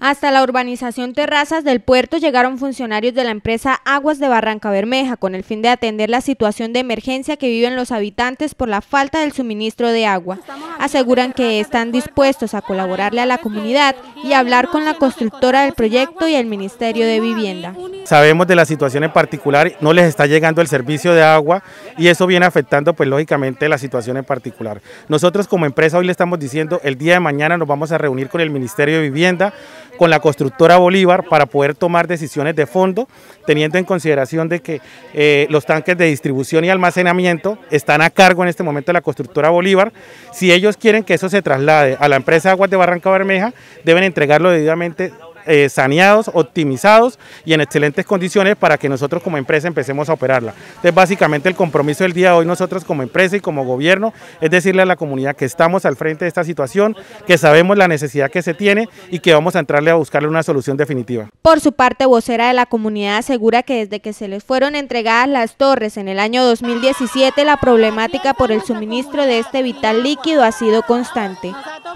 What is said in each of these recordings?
Hasta la urbanización Terrazas del puerto llegaron funcionarios de la empresa Aguas de Barranca Bermeja con el fin de atender la situación de emergencia que viven los habitantes por la falta del suministro de agua. Aseguran que están dispuestos a colaborarle a la comunidad y hablar con la constructora del proyecto y el Ministerio de Vivienda. Sabemos de la situación en particular, no les está llegando el servicio de agua y eso viene afectando pues lógicamente la situación en particular. Nosotros como empresa hoy le estamos diciendo, el día de mañana nos vamos a reunir con el Ministerio de Vivienda, con la constructora Bolívar para poder tomar decisiones de fondo, teniendo en consideración de que eh, los tanques de distribución y almacenamiento están a cargo en este momento de la constructora Bolívar. Si ellos quieren que eso se traslade a la empresa Aguas de Barranca Bermeja, deben entregarlo debidamente eh, saneados, optimizados y en excelentes condiciones para que nosotros como empresa empecemos a operarla. Entonces básicamente el compromiso del día de hoy nosotros como empresa y como gobierno es decirle a la comunidad que estamos al frente de esta situación, que sabemos la necesidad que se tiene y que vamos a entrarle a buscarle una solución definitiva. Por su parte, vocera de la comunidad asegura que desde que se les fueron entregadas las torres en el año 2017, la problemática por el suministro de este vital líquido ha sido constante.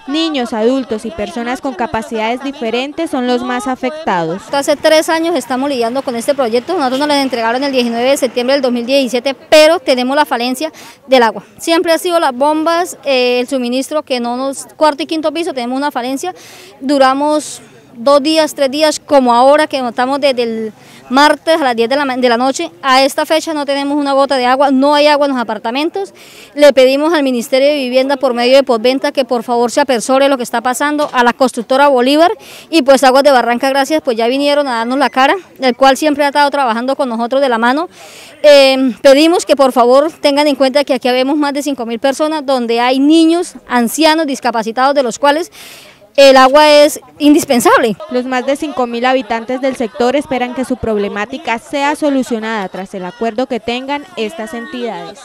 Niños, adultos y personas con capacidades diferentes son los más afectados. Hace tres años estamos lidiando con este proyecto, nosotros nos lo entregaron el 19 de septiembre del 2017, pero tenemos la falencia del agua. Siempre ha sido las bombas, eh, el suministro que no nos, cuarto y quinto piso, tenemos una falencia, duramos dos días, tres días, como ahora que estamos desde el martes a las 10 de la, de la, noche. A esta fecha no tenemos una gota de agua, no hay agua en los apartamentos. Le pedimos al Ministerio de Vivienda por medio de postventa que por favor se apersore lo que está pasando, a la constructora Bolívar y pues Aguas de Barranca Gracias pues ya vinieron a darnos la cara, el cual siempre ha estado trabajando con nosotros de la mano. Eh, pedimos que por favor tengan en cuenta que aquí vemos más de 5 mil personas donde hay niños, ancianos, discapacitados de los cuales el agua es indispensable. Los más de 5.000 habitantes del sector esperan que su problemática sea solucionada tras el acuerdo que tengan estas entidades.